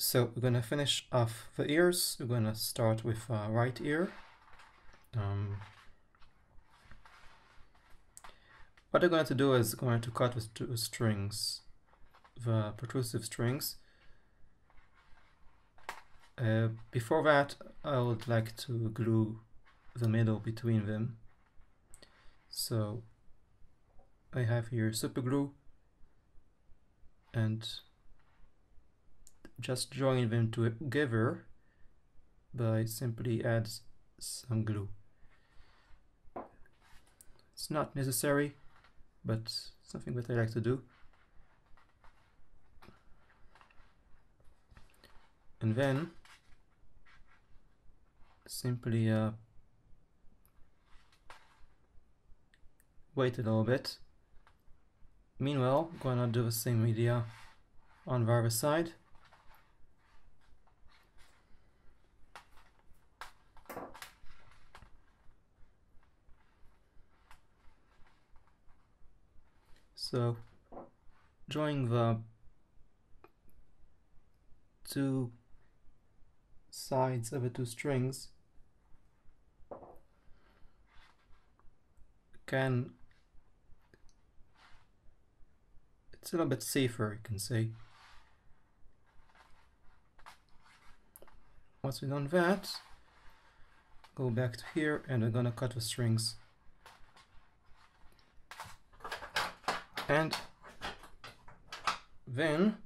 So we're gonna finish off the ears. We're gonna start with uh, right ear. Um, what I'm going to do is going to cut with two strings, the protrusive strings. Uh, before that, I would like to glue the middle between them. So I have here super glue and just join them together by simply add some glue. It's not necessary, but something that I like to do. And then simply uh, wait a little bit. Meanwhile, gonna do the same idea on the other side. So drawing the two sides of the two strings can it's a little bit safer you can say. Once we've done that go back to here and we're gonna cut the strings and then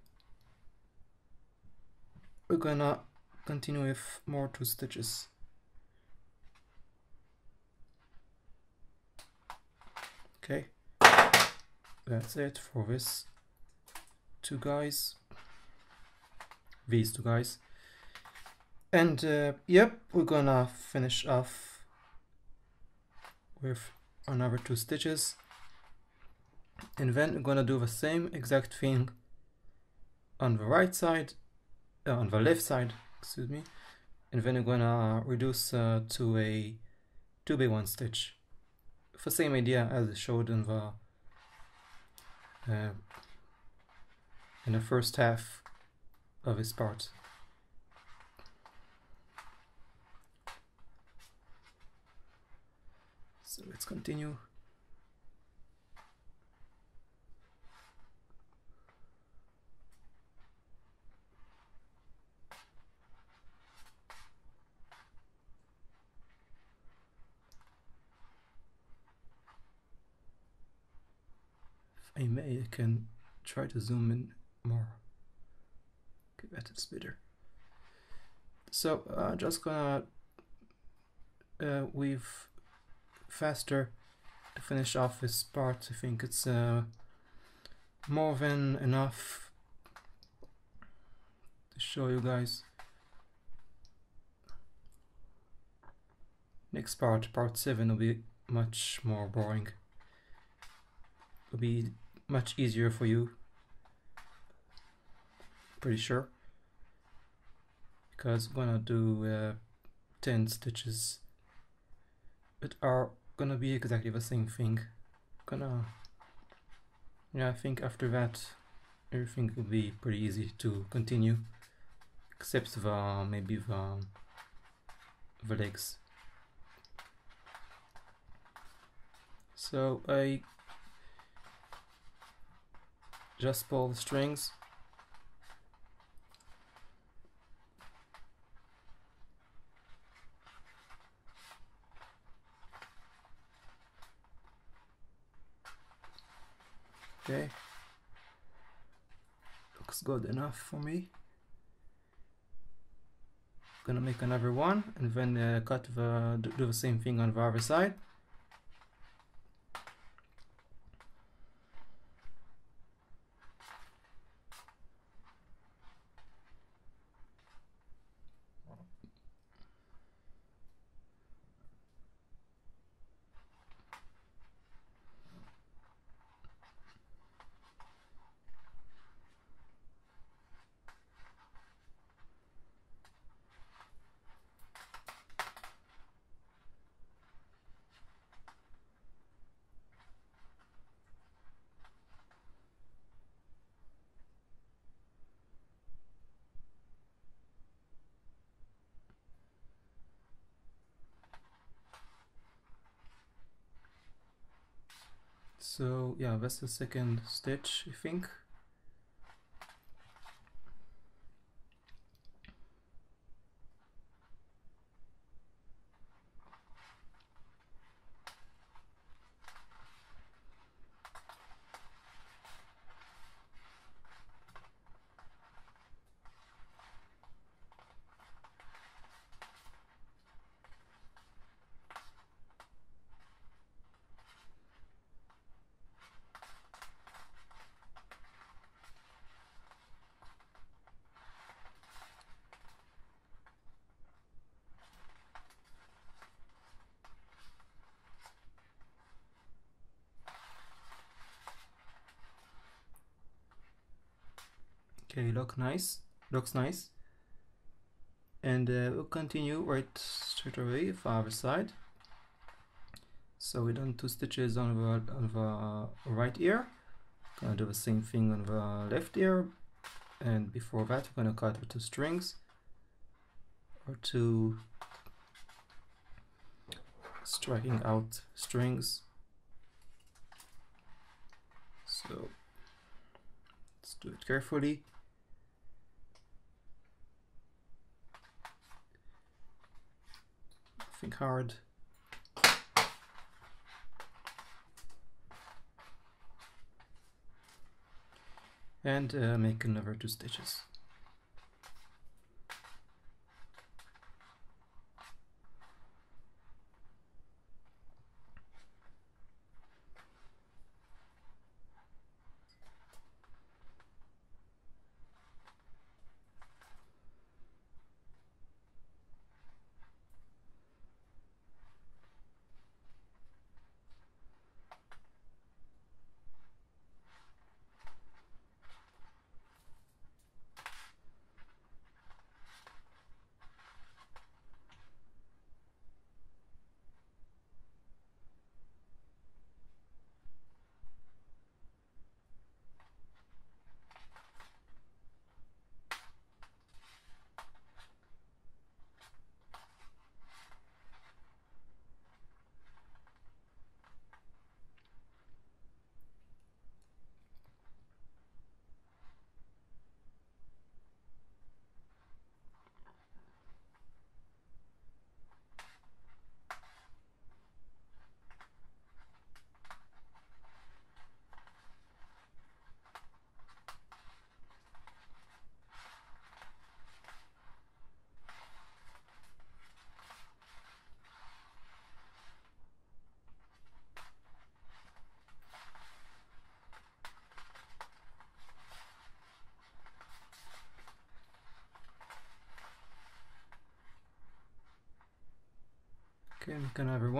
we're gonna continue with more two stitches. Okay. That's it for this two guys. These two guys. And uh, yep we're gonna finish off with another two stitches and then we're gonna do the same exact thing on the right side uh, on the left side excuse me and then we're gonna reduce uh, to a 2 by 1 stitch. The same idea as showed in the uh, in the first half of this part. So let's continue I may I can try to zoom in more. Okay, that is better. So uh, just gonna uh, weave faster to finish off this part. I think it's uh, more than enough to show you guys. Next part, part 7, will be much more boring. Will be much easier for you. Pretty sure. Because I'm gonna do uh, 10 stitches that are gonna be exactly the same thing. Gonna, yeah, I think after that everything will be pretty easy to continue, except the maybe the the legs. So I just pull the strings. Okay. Looks good enough for me. Gonna make another one and then uh, cut the do the same thing on the other side so yeah that's the second stitch I think look nice looks nice. And uh, we'll continue right straight away for other side. So we done two stitches on the on the right ear. Gonna do the same thing on the left ear. And before that we're gonna cut with two strings. Or two striking out strings. So let's do it carefully think hard. And uh, make another two stitches. Okay, make another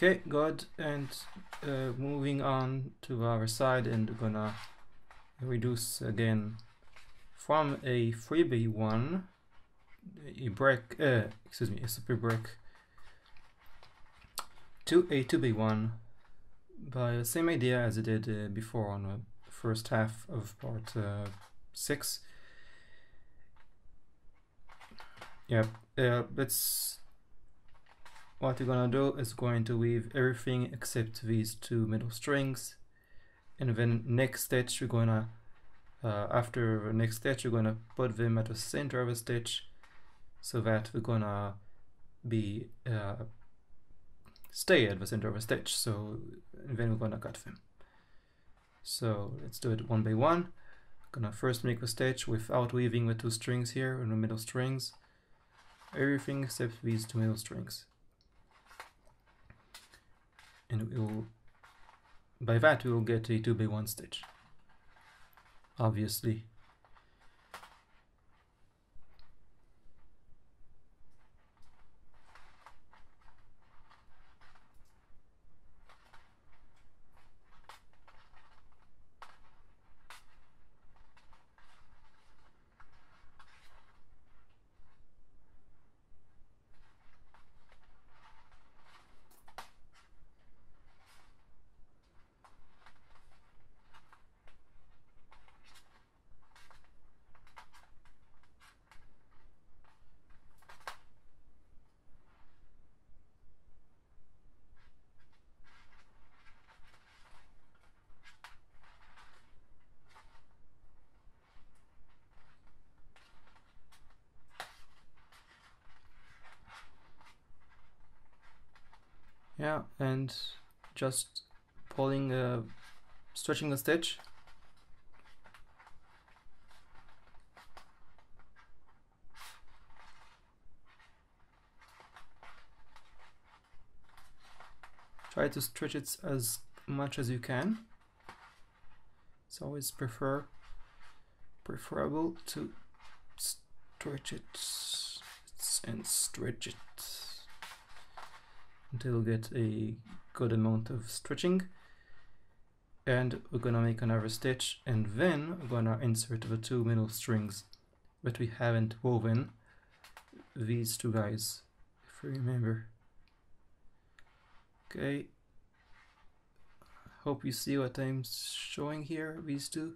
Okay, good. And uh, moving on to our side and gonna reduce again from a freebie one, a brick, uh, excuse me, a super brick to a 2b1 by the same idea as I did uh, before on the first half of part uh, 6. Yep, uh, let's what we're gonna do is going to weave everything except these two middle strings. And then next stitch we're gonna uh, after the next stitch we're gonna put them at the center of a stitch so that we're gonna be uh, stay at the center of a stitch. So then we're gonna cut them. So let's do it one by one. Gonna first make the stitch without weaving the two strings here in the middle strings. Everything except these two middle strings and we will by that we will get a 2 by 1 stitch obviously yeah and just pulling uh, stretching the stitch. Try to stretch it as much as you can. It's always prefer preferable to stretch it and stretch it until we get a good amount of stretching. And we're gonna make another stitch and then we're gonna insert the two middle strings. But we haven't woven these two guys if you remember. Okay. Hope you see what I'm showing here these two.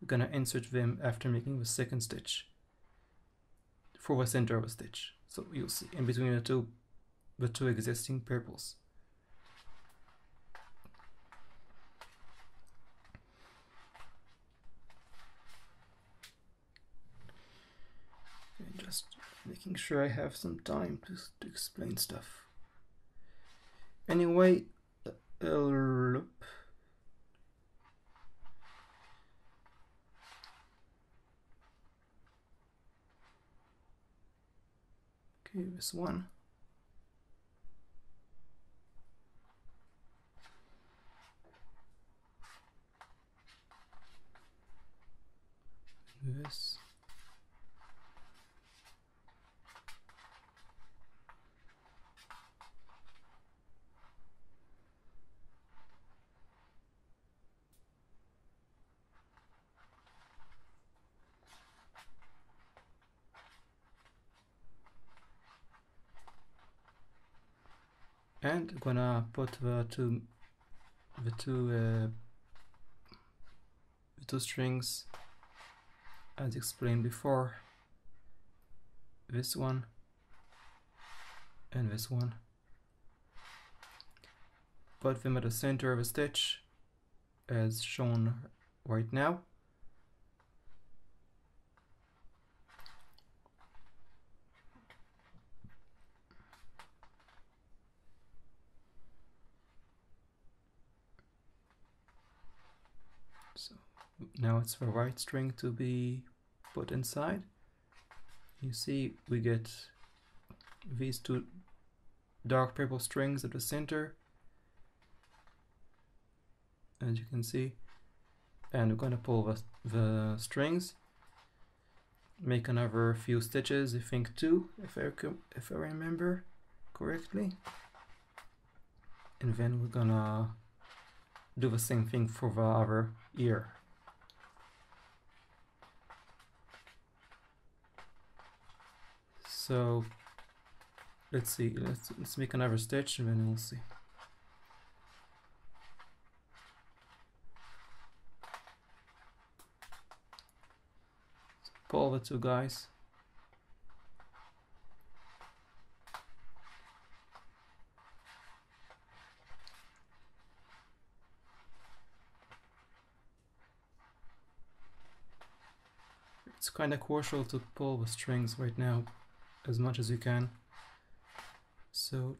We're gonna insert them after making the second stitch. For the center of a stitch. So you'll see. In between the two the two existing purples. Okay, just making sure I have some time to, to explain stuff. Anyway, uh, okay, this one. this. And I'm gonna put the two the two uh, the two strings as explained before. This one and this one. Put them at the center of a stitch as shown right now so now it's the right string to be put inside. You see we get these two dark purple strings at the center. As you can see. And we're going to pull the, the strings. Make another few stitches I think two if I, if I remember correctly. And then we're gonna do the same thing for the other ear So let's see, let's, let's make another stitch and then we'll see. Pull the two guys. It's kind of crucial to pull the strings right now as much as you can. So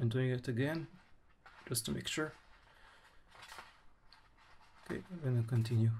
I'm doing it again just to make sure. Okay, I'm gonna continue.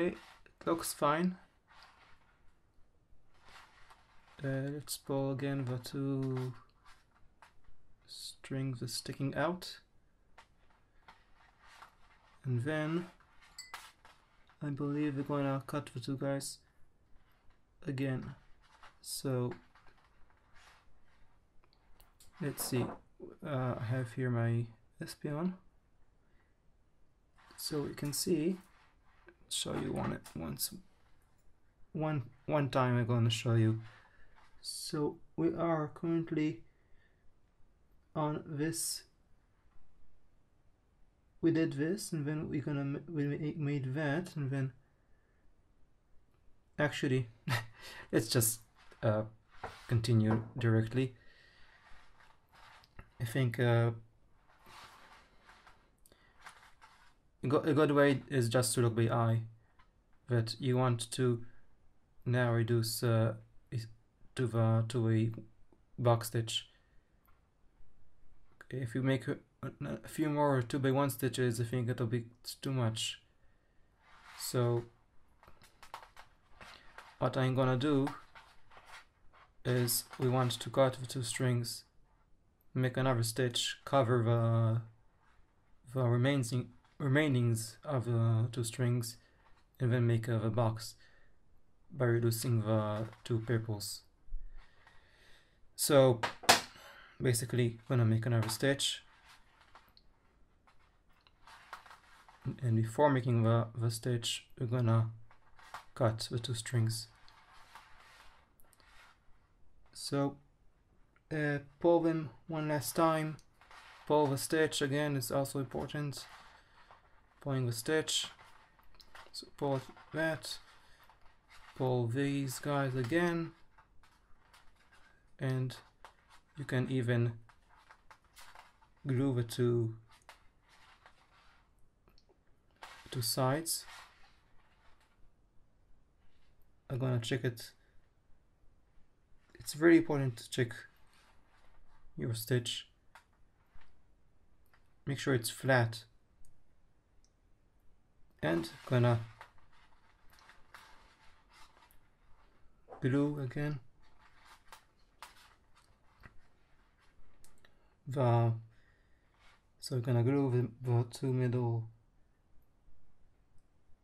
Okay, it looks fine. Uh, let's pull again the two strings are sticking out. And then I believe we're gonna cut the two guys again. So let's see. Uh, I have here my Espeon. So we can see show you one it once one one time I'm going to show you. So we are currently on this. We did this and then we're gonna we made that and then actually let's just uh, continue directly. I think uh, a good way is just to look by eye that you want to now reduce uh, to the to a box stitch. If you make a, a few more 2 by 1 stitches I think it'll be too much. So what I'm gonna do is we want to cut the two strings make another stitch cover the the remaining remainings of the two strings and then make a, box by reducing the two purples. So basically gonna make another stitch and before making the, the stitch we're gonna cut the two strings. So uh, pull them one last time, pull the stitch again is also important pulling the stitch. Pull that. Pull these guys again. And you can even glue the two two sides. I'm gonna check it. It's very important to check your stitch. Make sure it's flat and gonna glue again. The so we're gonna glue the, the two middle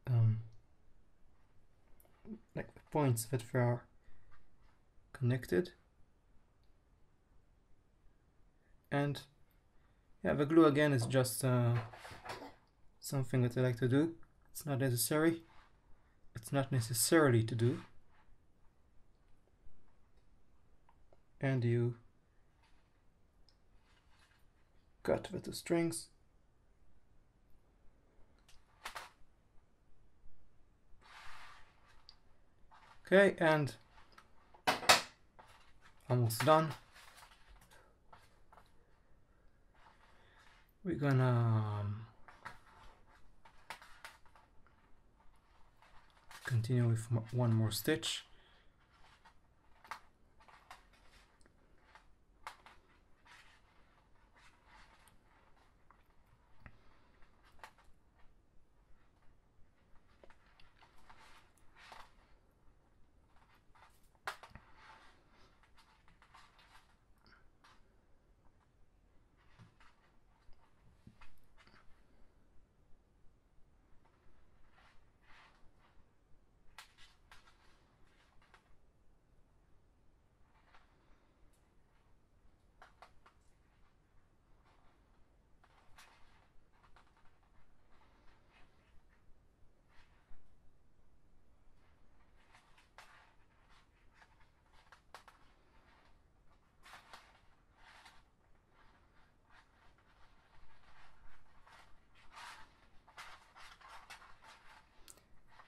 um, like points that are connected. And yeah the glue again is just uh, something that I like to do it's not necessary. It's not necessarily to do. And you cut with the strings. Okay and almost done. We're gonna um, continue with one more stitch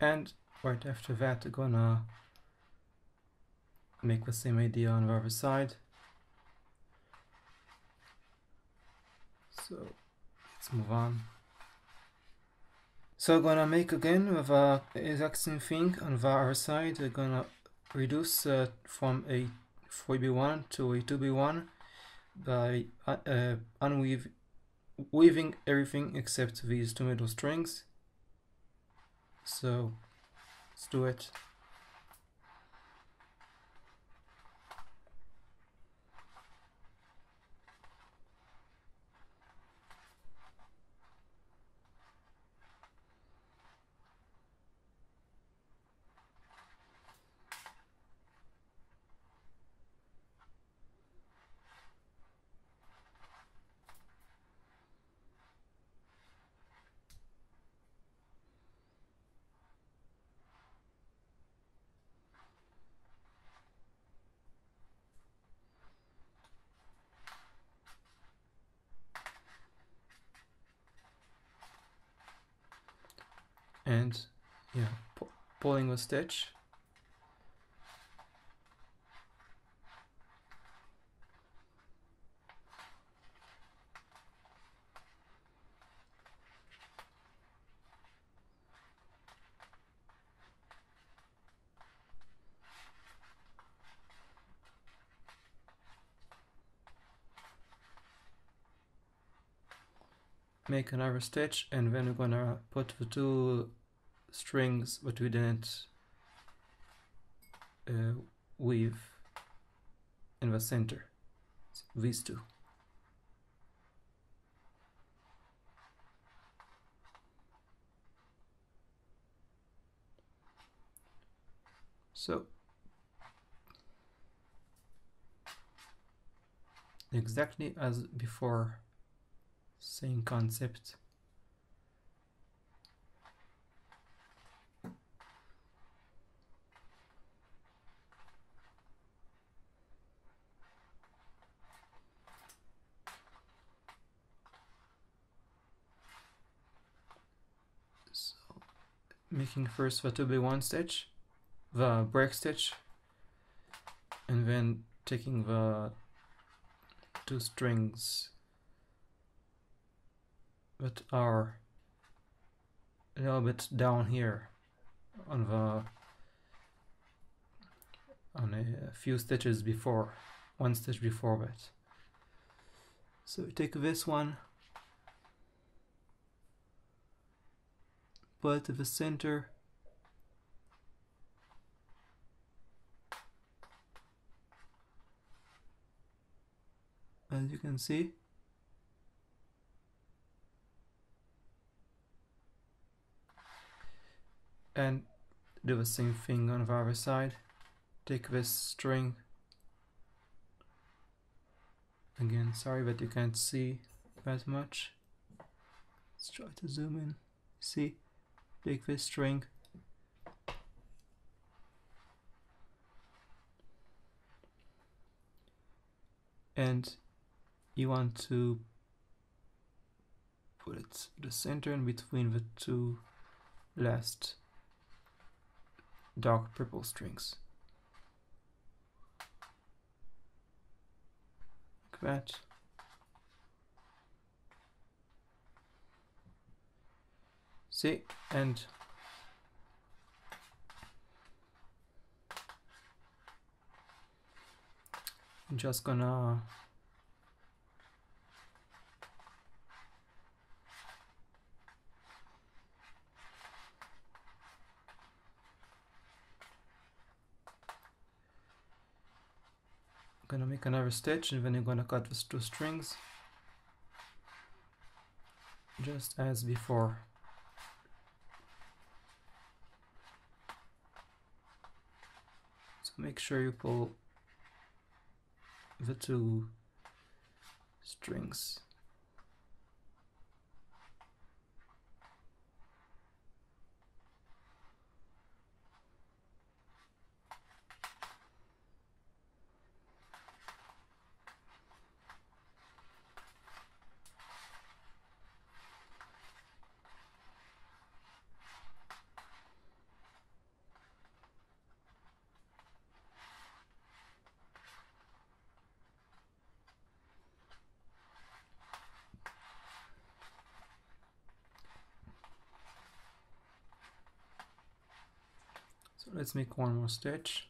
and right after that I'm gonna make the same idea on the other side. So let's move on. So I'm gonna make again with the exact same thing on the other side. I'm gonna reduce uh, from a 3b1 to a 2b1 by uh, uh, unweave weaving everything except these two middle strings so let's do it. and yeah pu pulling the stitch. Make another stitch and then we're gonna put the two strings but we didn't uh, weave in the center. So these two. So exactly as before same concept making first the 2b1 stitch, the brick stitch, and then taking the two strings that are a little bit down here on the on a few stitches before one stitch before that. So we take this one but the center as you can see. And do the same thing on the other side. Take this string. Again sorry that you can't see that much. Let's try to zoom in. See take this string. And you want to put it the center in between the two last dark purple strings. Like that see and I'm just gonna gonna make another stitch and then you're gonna cut these two strings just as before make sure you pull the two strings So let's make one more stitch.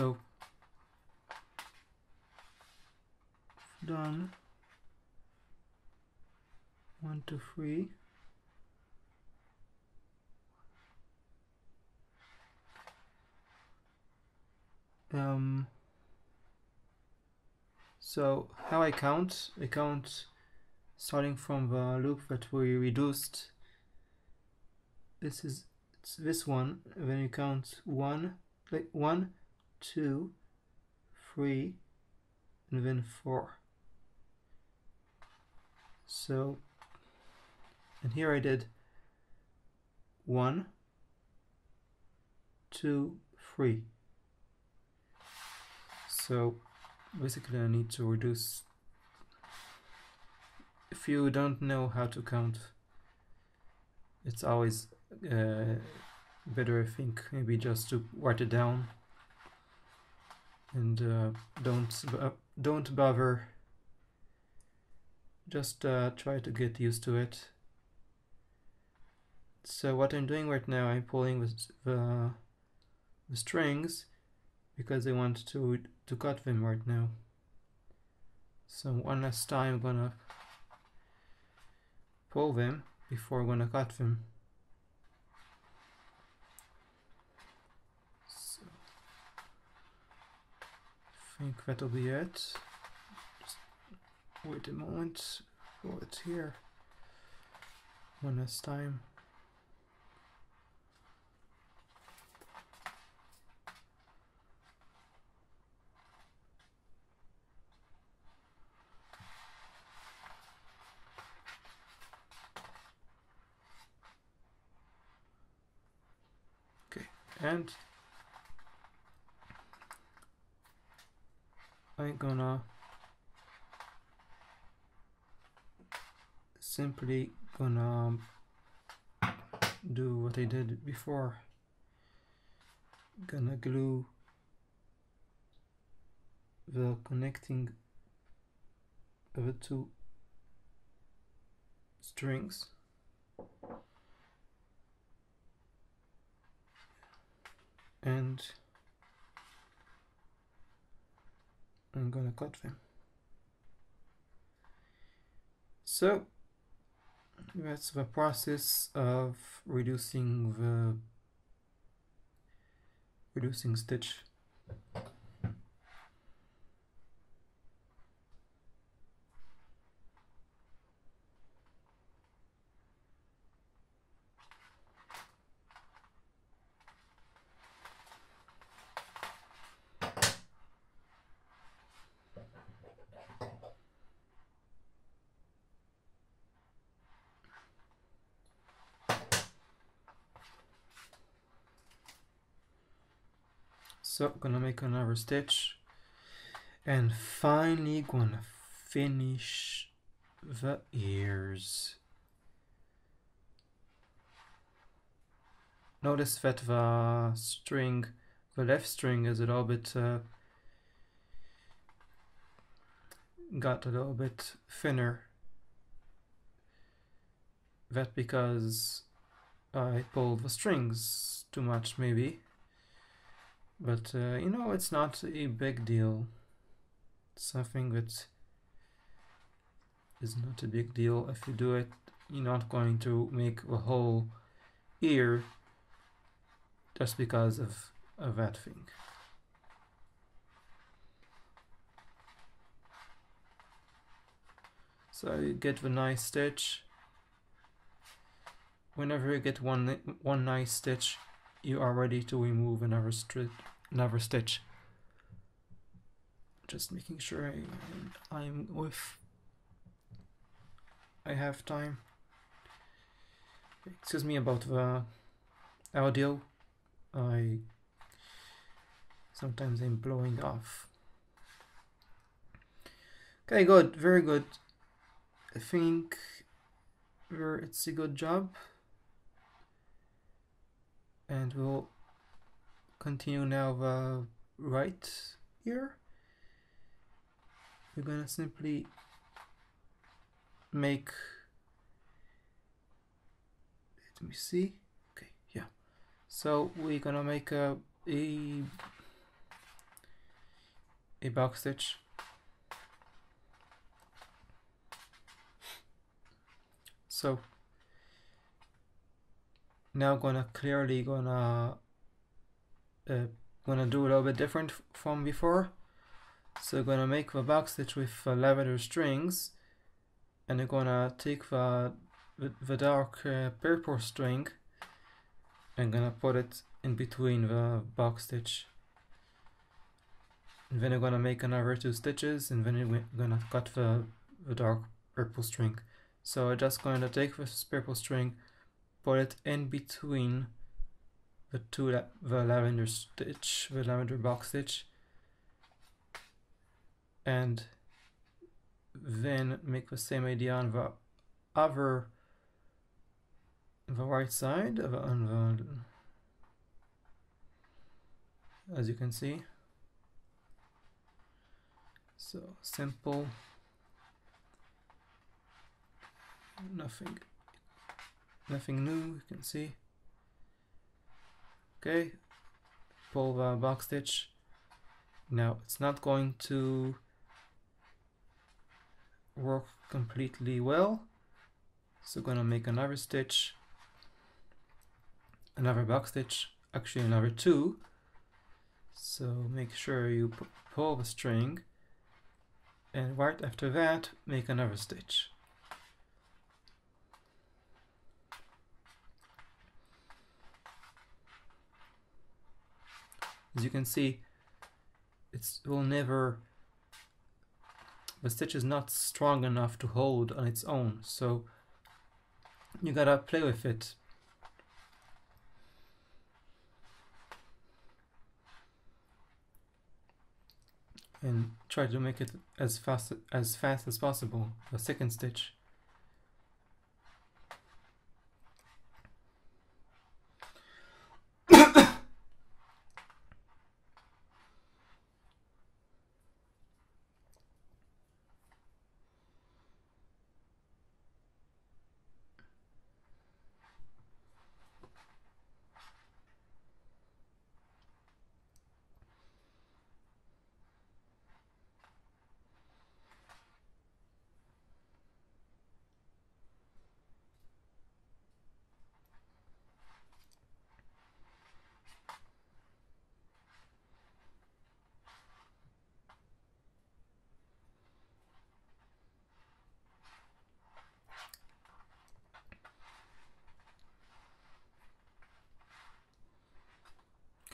So done. One, two, three. Um, so how I count, I count starting from the loop that we reduced. This is this one, then you count one, like one, two, three, and then four. So, and here I did one, two, three. So basically I need to reduce if you don't know how to count it's always uh, better I think maybe just to write it down and uh, don't uh, don't bother. Just uh, try to get used to it. So what I'm doing right now I'm pulling the, the, the strings because I want to to cut them right now. So one last time I'm gonna pull them before I'm gonna cut them that'll be it. Just wait a moment Oh, it's here. One last time. Okay, and I'm gonna simply gonna um, do what I did before. Gonna glue the connecting of the two strings. And I'm gonna cut them. So that's the process of reducing the reducing stitch so gonna make another stitch and finally gonna finish the ears notice that the string the left string is a little bit uh, got a little bit thinner. That because I pulled the strings too much maybe but uh, you know it's not a big deal. Something that is not a big deal. If you do it you're not going to make a whole ear just because of, of that thing. So you get the nice stitch. Whenever you get one one nice stitch you are ready to remove another another stitch. Just making sure I, I'm with I have time. Excuse me about the audio. I sometimes I'm blowing off. Okay good. Very good. I think it's a good job and we'll continue now the right here. We're gonna simply make let me see. Okay yeah. So we're gonna make a a, a box stitch. So now gonna clearly gonna uh, gonna do a little bit different from before. So gonna make the box stitch with uh, lavender strings and I'm gonna take the, the, the dark uh, purple string and gonna put it in between the box stitch. And then I'm gonna make another two stitches and then I'm gonna cut the, the dark purple string. So I'm just going to take this purple string put it in between the two la the lavender stitch, the lavender box stitch, and then make the same idea on the other the right side of the as you can see. So simple. Nothing nothing new you can see. Okay. Pull the box stitch. Now it's not going to work completely well. So gonna make another stitch. Another box stitch. Actually another two. So make sure you pull the string. And right after that make another stitch as you can see it will never the stitch is not strong enough to hold on its own. So you gotta play with it. And try to make it as fast as fast as possible the second stitch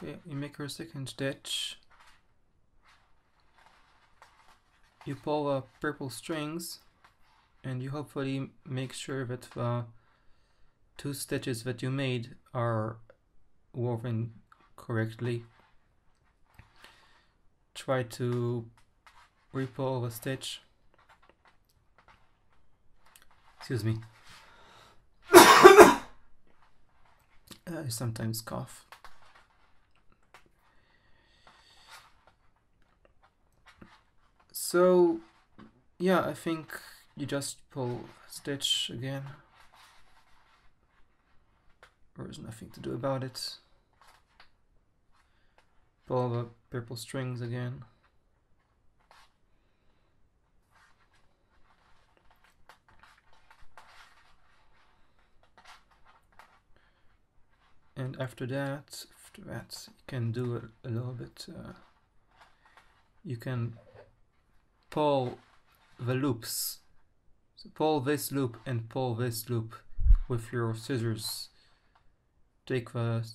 Okay, you make your second stitch. You pull uh, purple strings and you hopefully make sure that the two stitches that you made are woven correctly. Try to repull the stitch. Excuse me. I sometimes cough. So, yeah, I think you just pull stitch again. There's nothing to do about it. Pull the purple strings again. And after that, after that, you can do a, a little bit. Uh, you can pull the loops. So pull this loop and pull this loop with your scissors. Take the,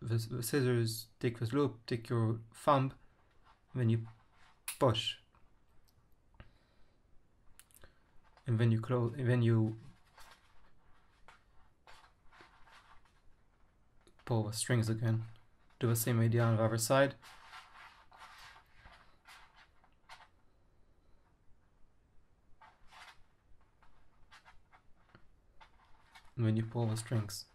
the, the scissors, take this loop, take your thumb, then you push. And then you close, and then you pull the strings again. Do the same idea on the other side. When you pull the strings.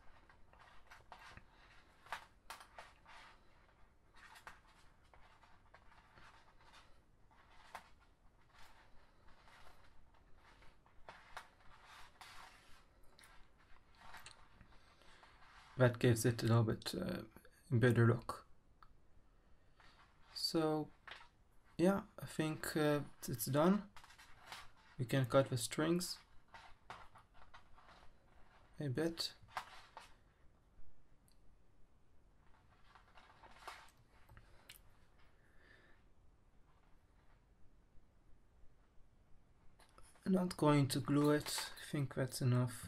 That gives it a little bit uh, better look. So yeah, I think uh, it's done. We can cut the strings a bit. I'm not going to glue it, I think that's enough.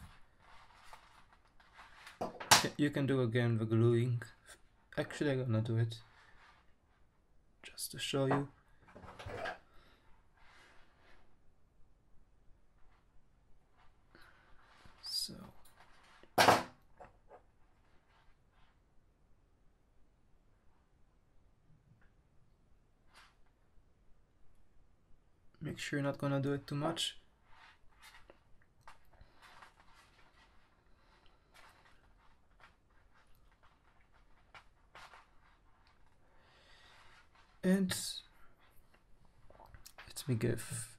You can do again the gluing. Actually I'm gonna do it just to show you. Make sure you're not gonna do it too much. And let me give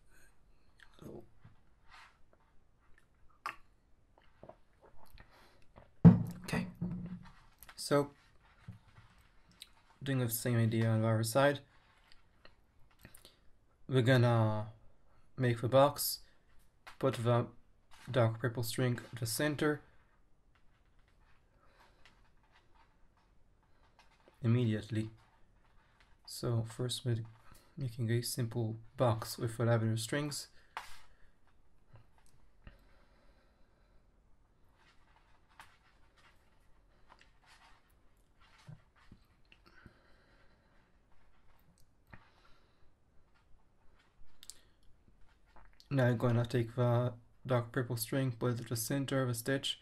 Okay, so doing the same idea on the other side we're gonna make the box, put the dark purple string at the center, immediately. So first we're making a simple box with the lavender strings. Now I'm going to take the dark purple string, put it at the center of a stitch.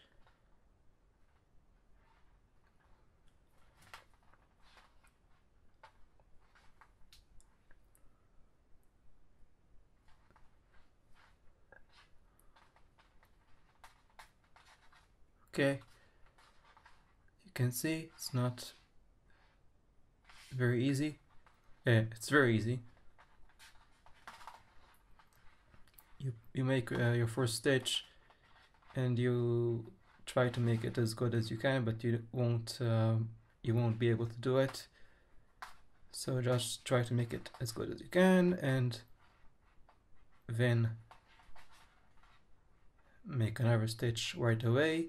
Okay, you can see it's not very easy. Yeah, it's very easy. You you make uh, your first stitch and you try to make it as good as you can but you won't uh, you won't be able to do it. So just try to make it as good as you can and then make another stitch right away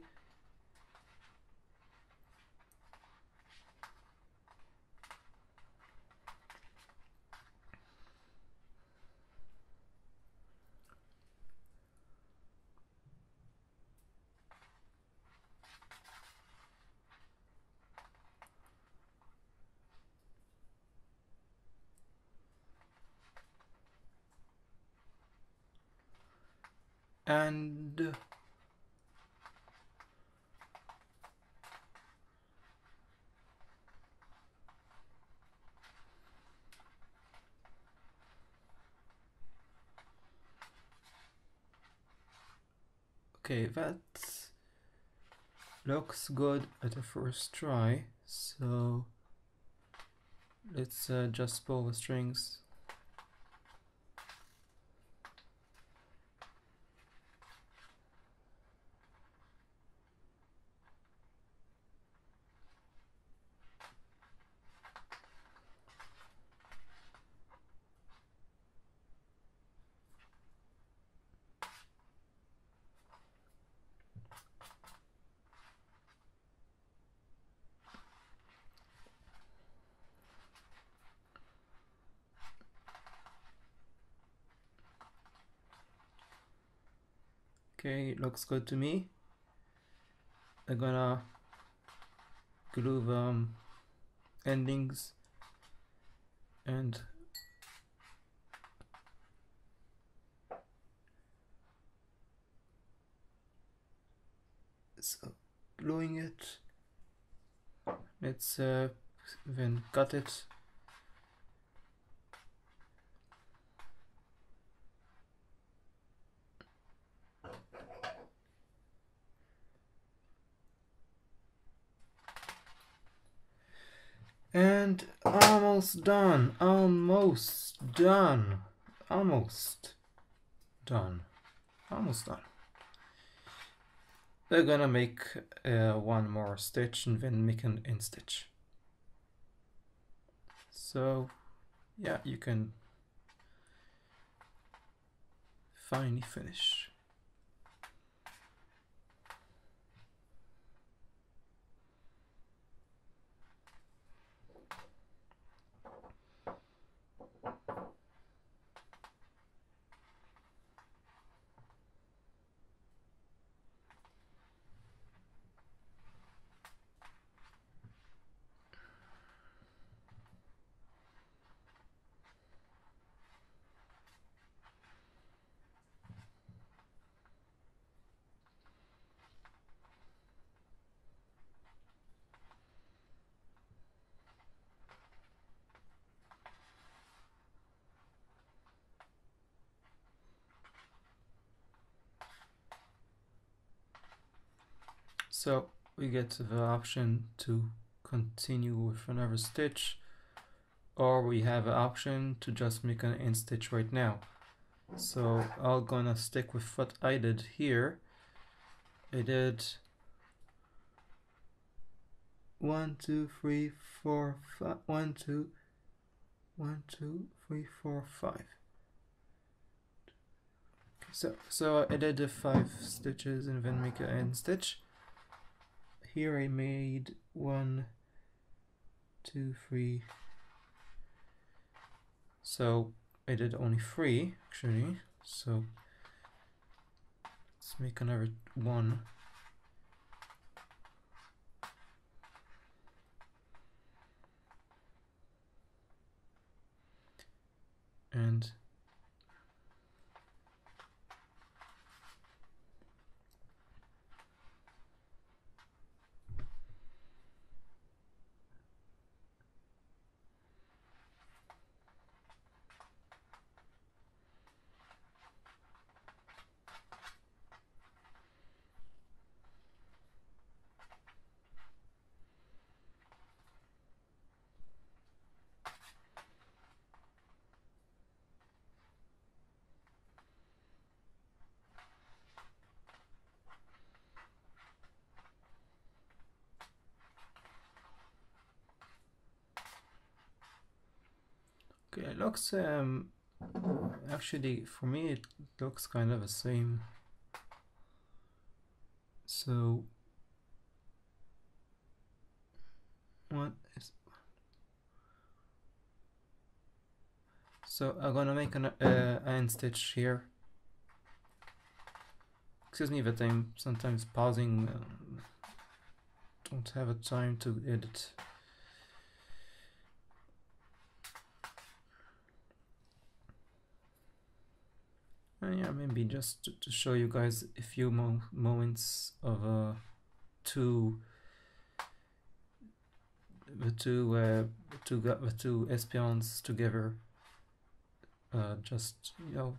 and okay that looks good at the first try so let's uh, just pull the strings Okay, looks good to me. I'm gonna glue the um, endings and so gluing it let's uh, then cut it And almost done, almost done, almost done, almost done. We're gonna make uh, one more stitch and then make an in stitch. So yeah, you can finally finish. So we get the option to continue with another stitch or we have an option to just make an in stitch right now. So I'm gonna stick with what I did here. I did one, two, three, four, five, one, two, one, two, three, four, five. So, so I did the five stitches and then make an end stitch here I made one, two, three. So I did only three actually. So let's make another one. And Okay, it looks um, actually for me it looks kind of the same. So what is so I'm gonna make an uh, end stitch here. Excuse me that I'm sometimes pausing. Um, don't have a time to edit. Uh, yeah, maybe just to, to, show you guys a few mo moments of uh, two the two uh, two the two Espeons together. Uh, just you know,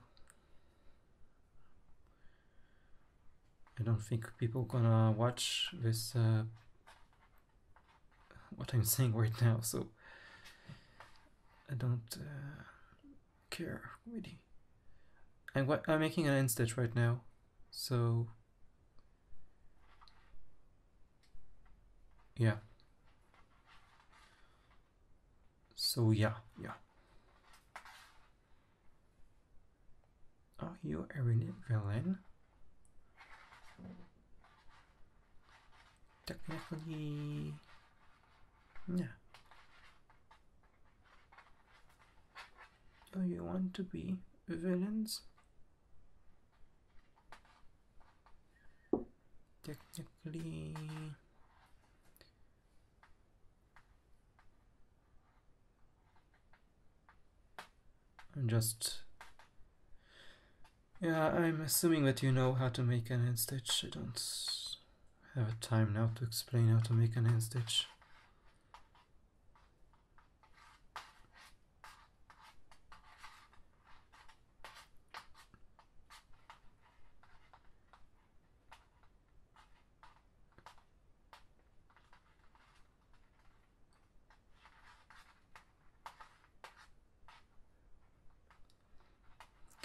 I don't think people gonna watch this uh, what I'm saying right now, so I don't uh, care really. I'm, I'm making an end stitch right now, so yeah. So yeah, yeah. Are you a villain? Technically, yeah. Do you want to be villains? Technically, I'm just yeah, I'm assuming that you know how to make an end stitch. I don't have time now to explain how to make an end stitch.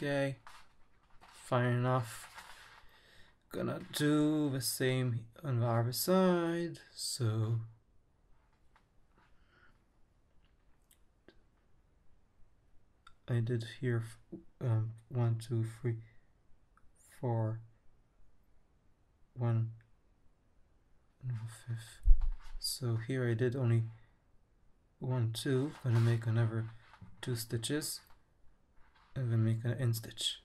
Okay, fine enough. Gonna do the same on the other side, so I did here um, one, two, three, four, one, fifth. So here I did only one, two. Gonna make another two stitches and then make an end stitch.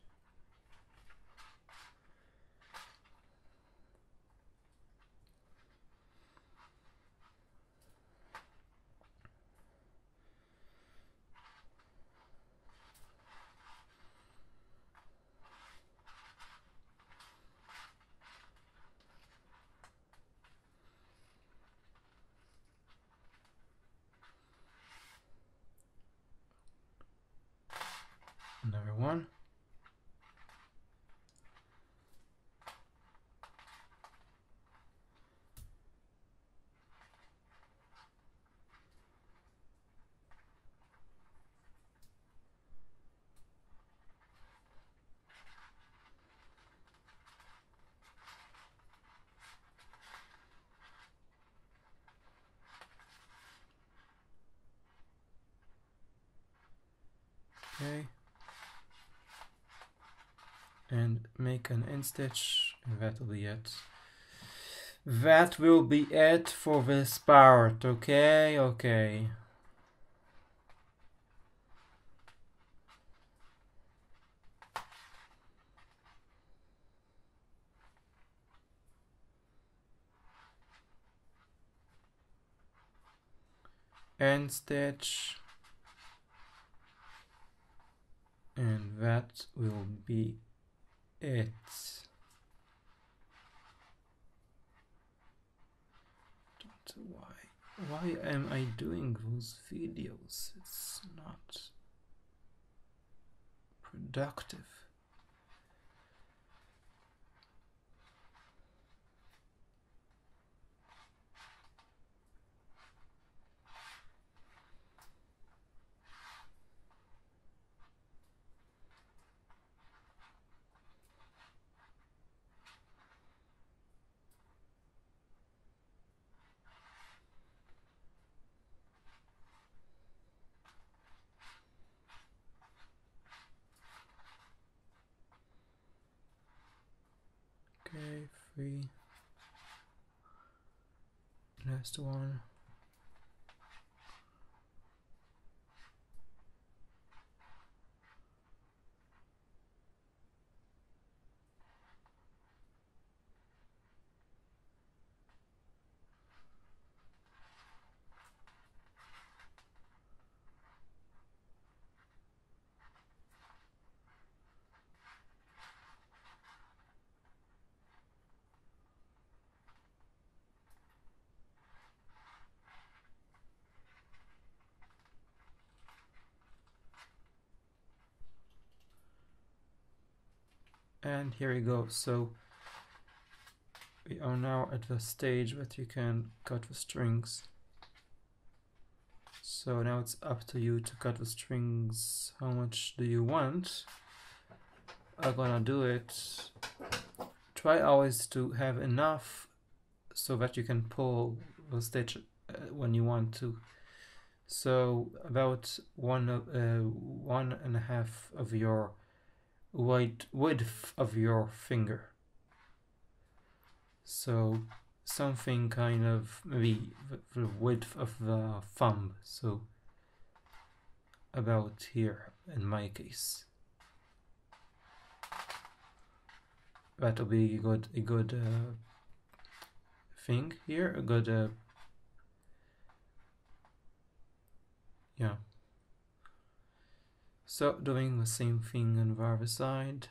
another one. Okay and make an end stitch and that will be it. That will be it for this part okay? Okay. End stitch. And that will be it. Don't why. Why am I doing those videos? It's not productive. Okay, three. Next one. And here you go. So we are now at the stage that you can cut the strings. So now it's up to you to cut the strings. How much do you want? I'm gonna do it. Try always to have enough so that you can pull the stitch uh, when you want to. So about one uh, one and a half of your wide width of your finger. So something kind of maybe the width of the thumb. So about here in my case. That'll be a good a good uh, thing here a good uh, yeah so doing the same thing on the other side.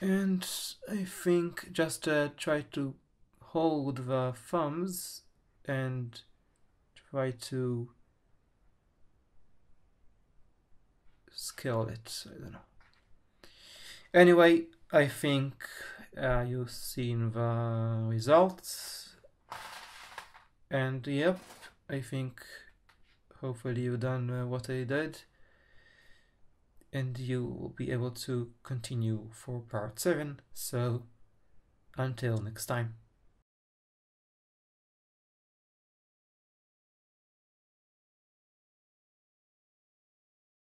And I think just uh, try to hold the thumbs and try to scale it I don't know. Anyway I think uh, you've seen the results. And yep I think hopefully you've done uh, what I did. And you will be able to continue for part 7 so until next time